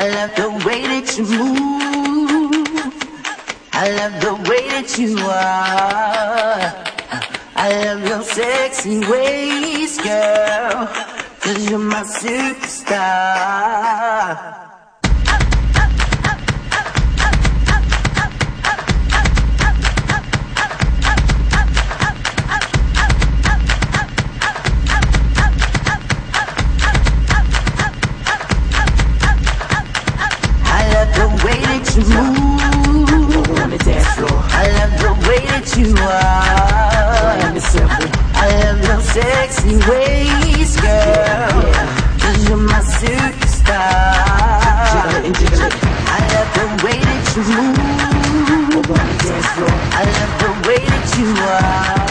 I love the way that you move. I love the way that you are. I love your sexy ways, girl. Cause you're my superstar. You are. Plain and simple. I love your sexy ways, girl. Cause you're my superstar. Jiggle it and jiggle it. I love the way that you move. Over on the dance floor. I love the way that you are.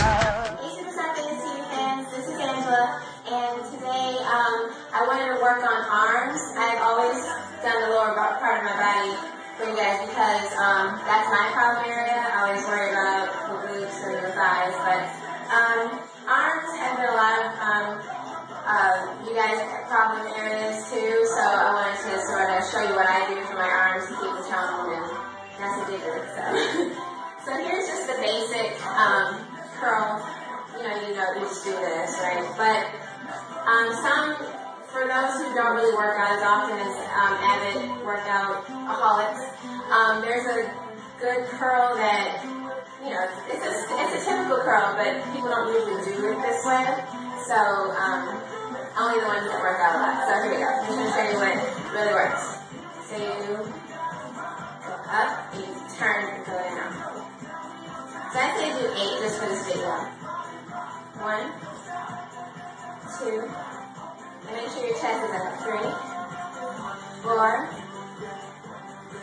Hey, Super Star Fitness TV fans, this is Angela, and today um, I wanted to work on arms. I've always done the lower part of my body for you guys because um, that's my problem area. I always worry about the and the thighs, but um, arms have been a lot of um, uh, you guys' problem areas too. So I wanted to sort of show you what I do for my arms to keep the tone and that's a digger. So, so here's just the basic um, curl you know, you know, you just do this, right? But um, some, for those who don't really work out as often as um, avid workout aholics, um, there's a good curl that, you know, it's a, it's a typical curl, but people don't usually do it this way. So, um, only the ones that work out a lot. So here we go. I'm going to show you what really works. So you go up, you turn and go down. So I say do eight just for this video. One, two, and make sure your chest is up. Three, four,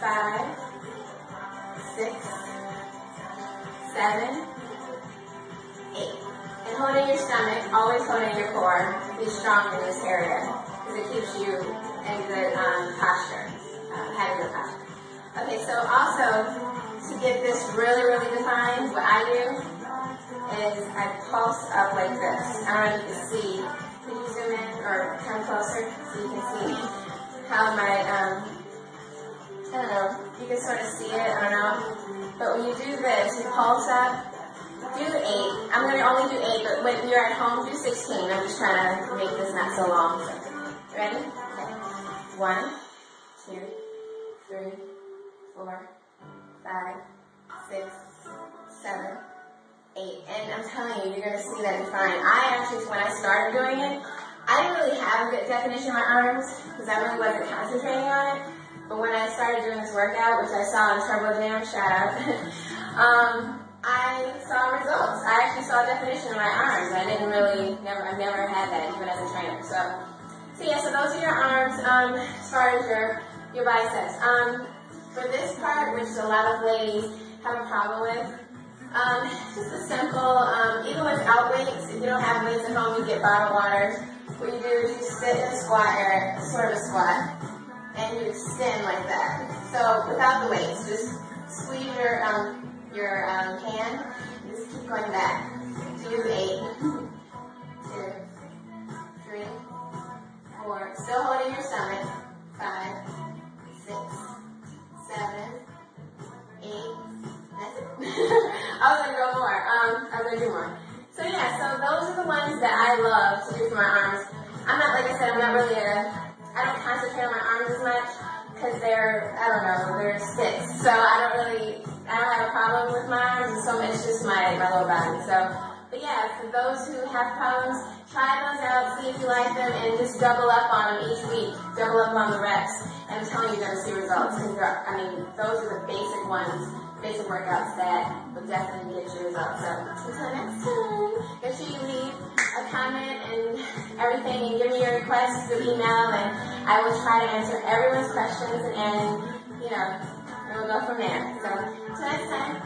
five, six, seven, eight. And holding your stomach, always holding your core. Be strong in this area because it keeps you in good um, posture, um, having good posture. Okay, so also to get this really, really defined, what I do is I pulse up like this. I don't know if you can see. Can you zoom in or come closer so you can see how my, um, I don't know, you can sort of see it, I don't know. But when you do this, you pulse up, do eight. I'm going to only do eight, but when you're at home, do 16. I'm just trying to make this not so long. Ready? Okay. One, two, three, four, five, six, seven, eight. And I'm telling you, you're going to see that defined. I actually, when I started doing it, I didn't really have a good definition of my arms because I really wasn't concentrating on it. But when I started doing this workout, which I saw on Turbo Jam, shout out, um, I saw results. I actually saw definition in my arms. I didn't really, never, I've never had that even as a trainer. So, so yeah, so those are your arms. Um, as far as your your biceps. Um, for this part, which a lot of ladies have a problem with, um, just a simple, um, even without weights, if you don't have weights at home, you get bottled water. What you do is you sit in a squat area, sort of a squat, and you extend like that. So without the weights, just squeeze your um, your um, hand, just keep going back. Do eight, two, three, four. Still holding your stomach. Five, six, seven, eight. That's it. I was gonna go more. Um, I was gonna do more. So yeah, so those are the ones that I love to do for my arms. I'm not like I said, I'm not really a. I don't concentrate on my arms as much because they're I don't know they're sticks. So I don't really I don't have a problem with my arms. So it's just my my lower body. So. But yeah, for those who have problems, try those out, see if you like them, and just double up on them each week. Double up on the reps, and I'm telling you, you're gonna see results. I mean, those are the basic ones, basic workouts that will definitely get you results. So until next time, make sure you leave a comment and everything, and give me your requests through email, and I will try to answer everyone's questions, and you know, we'll go from there. So until next time.